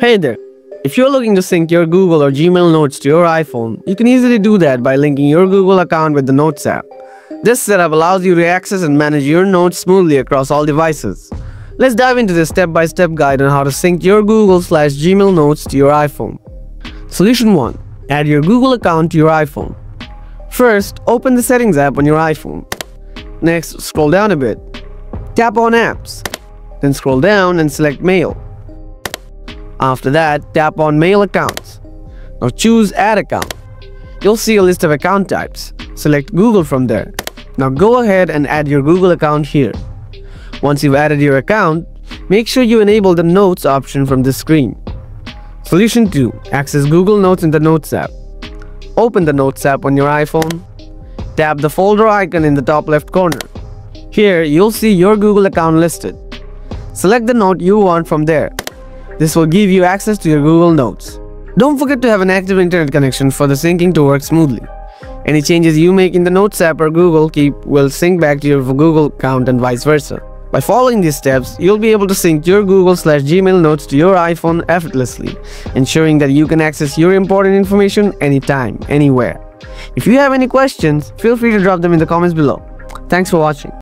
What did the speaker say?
Hey there! If you're looking to sync your Google or Gmail notes to your iPhone, you can easily do that by linking your Google account with the Notes app. This setup allows you to access and manage your notes smoothly across all devices. Let's dive into this step-by-step -step guide on how to sync your Google slash Gmail notes to your iPhone. Solution 1. Add your Google account to your iPhone. First, open the Settings app on your iPhone. Next, scroll down a bit. Tap on Apps. Then scroll down and select Mail. After that, tap on Mail Accounts. Now choose Add Account. You'll see a list of account types. Select Google from there. Now go ahead and add your Google account here. Once you've added your account, make sure you enable the Notes option from this screen. Solution 2. Access Google Notes in the Notes app. Open the Notes app on your iPhone. Tap the folder icon in the top left corner. Here, you'll see your Google account listed. Select the note you want from there. This will give you access to your Google Notes. Don't forget to have an active internet connection for the syncing to work smoothly. Any changes you make in the Notes app or Google Keep will sync back to your Google account and vice versa. By following these steps, you'll be able to sync your Google slash Gmail notes to your iPhone effortlessly, ensuring that you can access your important information anytime, anywhere. If you have any questions, feel free to drop them in the comments below. Thanks for watching.